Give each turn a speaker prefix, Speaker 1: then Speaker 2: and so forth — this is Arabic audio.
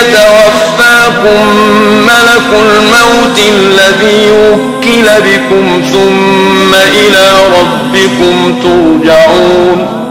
Speaker 1: يتوفاكم ملك الموت الذي وكل بكم ثم إلى ربكم ترجعون.